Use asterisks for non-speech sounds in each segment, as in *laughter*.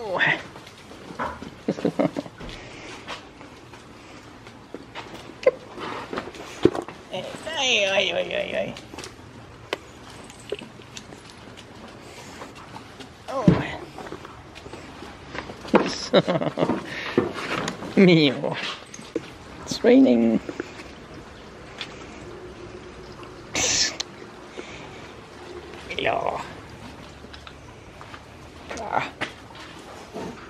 *laughs* Oh. Oh. Mio. It's raining. Ja. Ah. Thank you.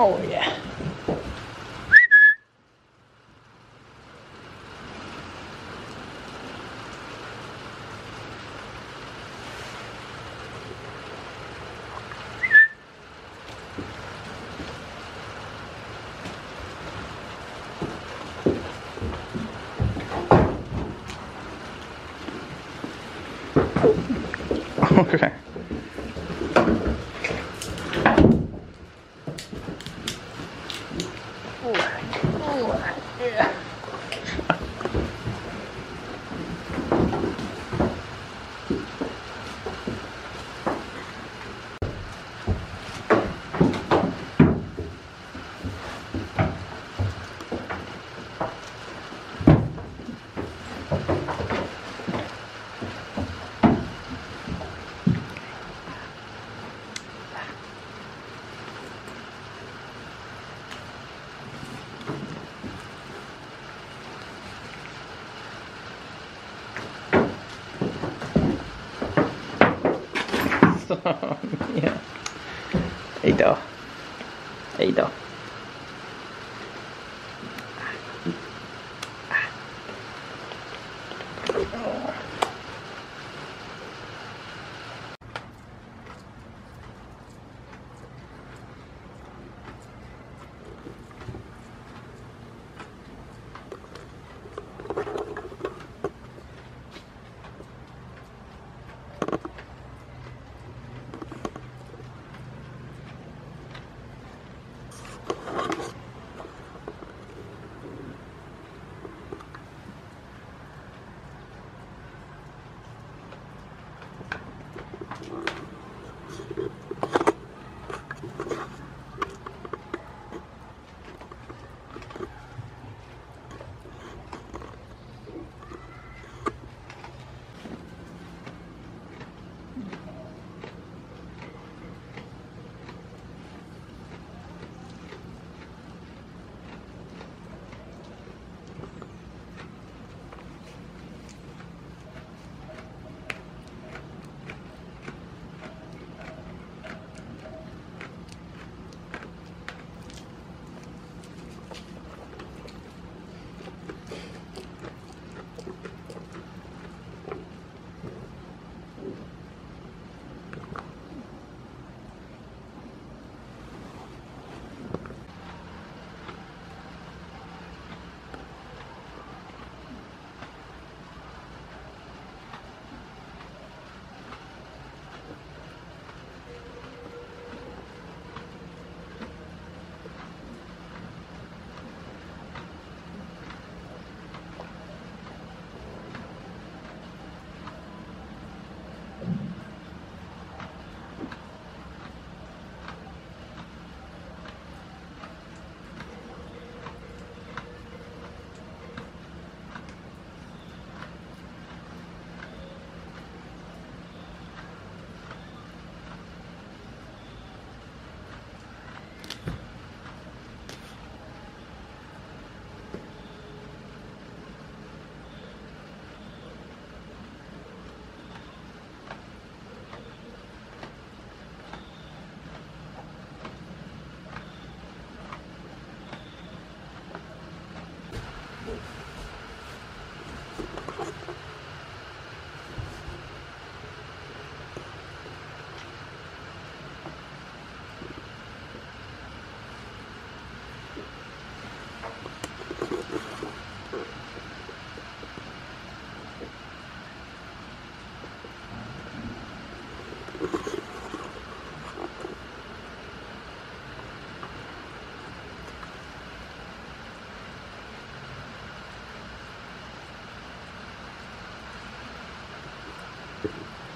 Oh yeah. *laughs* Okay. Hejdå. Hejdå. ってくる。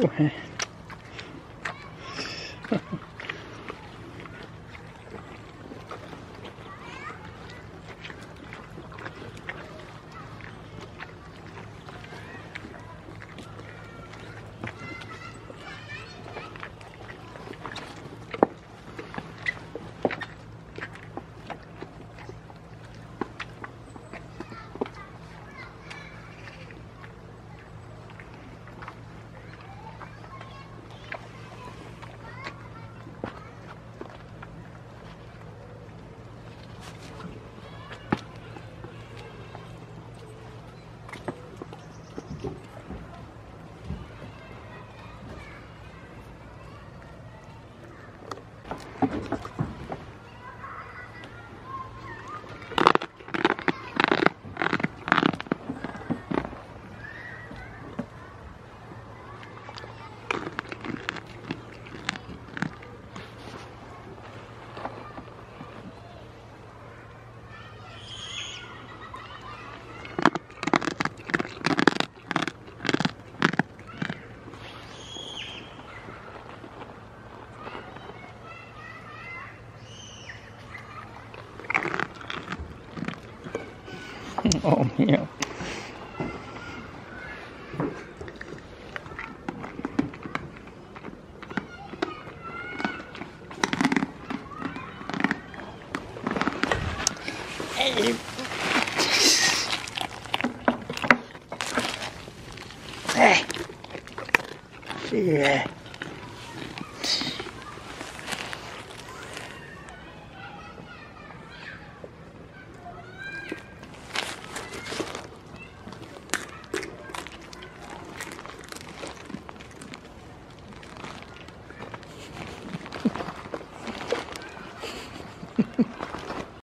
Porra. Oh. Mio. Hey. Hey. Yeah.